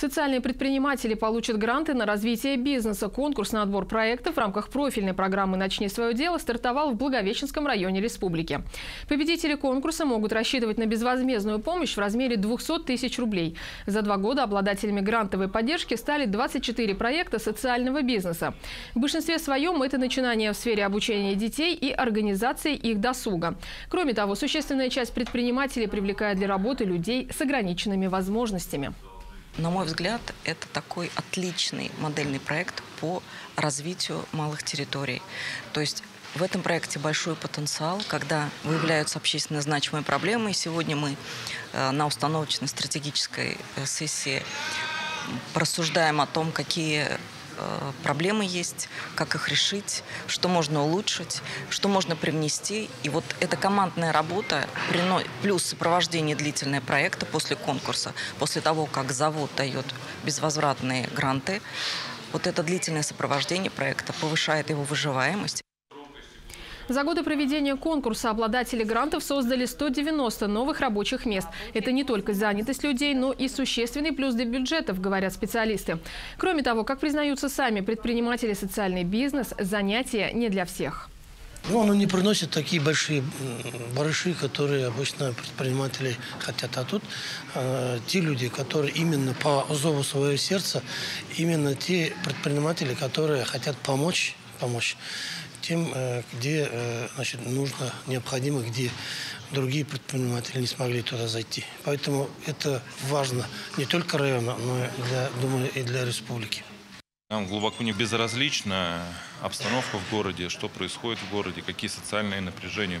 Социальные предприниматели получат гранты на развитие бизнеса. Конкурс на отбор проектов в рамках профильной программы «Начни свое дело» стартовал в Благовещенском районе республики. Победители конкурса могут рассчитывать на безвозмездную помощь в размере 200 тысяч рублей. За два года обладателями грантовой поддержки стали 24 проекта социального бизнеса. В большинстве своем это начинания в сфере обучения детей и организации их досуга. Кроме того, существенная часть предпринимателей привлекает для работы людей с ограниченными возможностями. На мой взгляд, это такой отличный модельный проект по развитию малых территорий. То есть в этом проекте большой потенциал, когда выявляются общественно значимые проблемы. И сегодня мы э, на установочной стратегической э, сессии порассуждаем о том, какие проблемы есть, как их решить, что можно улучшить, что можно привнести. И вот эта командная работа плюс сопровождение длительного проекта после конкурса, после того, как завод дает безвозвратные гранты, вот это длительное сопровождение проекта повышает его выживаемость. За годы проведения конкурса обладатели грантов создали 190 новых рабочих мест. Это не только занятость людей, но и существенный плюс для бюджетов, говорят специалисты. Кроме того, как признаются сами предприниматели, социальный бизнес – занятие не для всех. Ну, оно не приносит такие большие барыши, которые обычно предприниматели хотят. А тут э, те люди, которые именно по зову своего сердца, именно те предприниматели, которые хотят помочь, помочь тем, э, где э, значит, нужно, необходимо, где другие предприниматели не смогли туда зайти. Поэтому это важно не только района, но и для, думаю, и для республики. Нам глубоко не безразлична обстановка в городе, что происходит в городе, какие социальные напряжения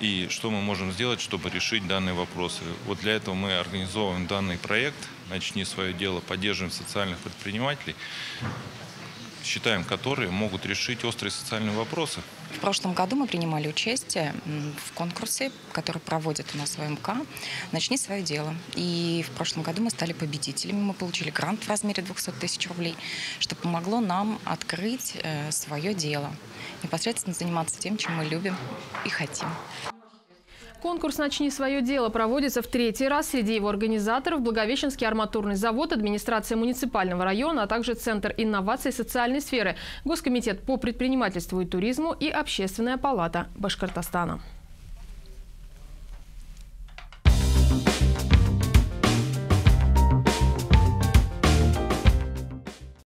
и что мы можем сделать, чтобы решить данные вопросы. Вот для этого мы организовываем данный проект «Начни свое дело», поддерживаем социальных предпринимателей считаем, которые могут решить острые социальные вопросы. В прошлом году мы принимали участие в конкурсе, который проводит у нас в МК «Начни свое дело». И в прошлом году мы стали победителями. Мы получили грант в размере 200 тысяч рублей, что помогло нам открыть э, свое дело. Непосредственно заниматься тем, чем мы любим и хотим. Конкурс «Начни свое дело» проводится в третий раз. Среди его организаторов – Благовещенский арматурный завод, администрация муниципального района, а также Центр инноваций социальной сферы, Госкомитет по предпринимательству и туризму и Общественная палата Башкортостана.